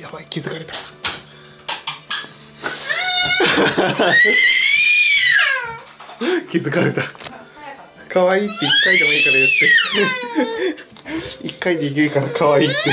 やばい気づかれた。気づかれた。可愛いって一回でもいいから言って。一回でいいから可愛いって。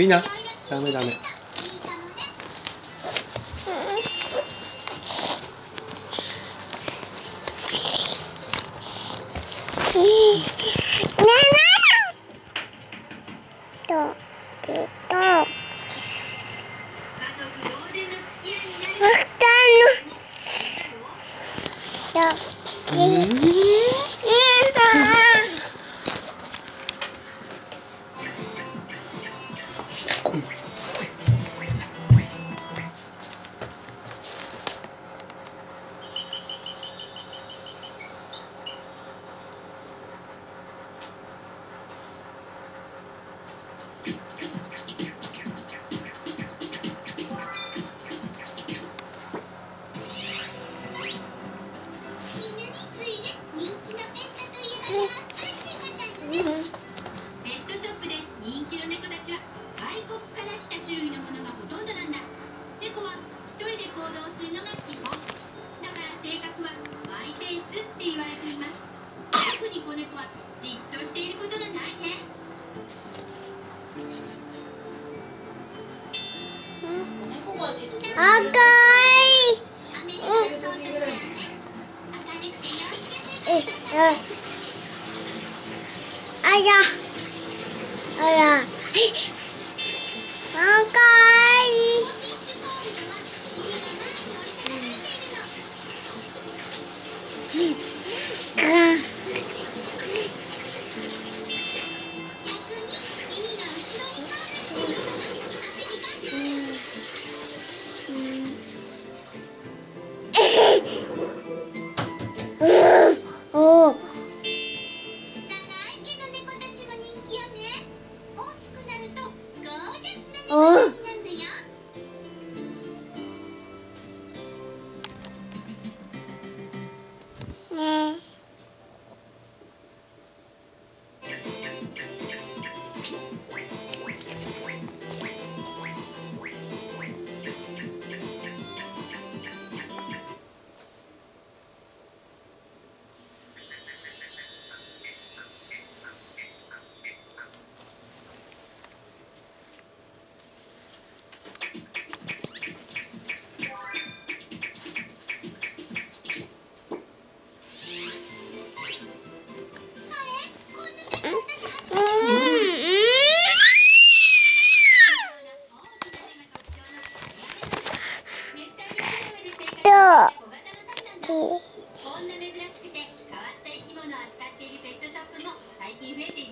みんな。ダメダメ。うん。あやあや赤いうん。以为得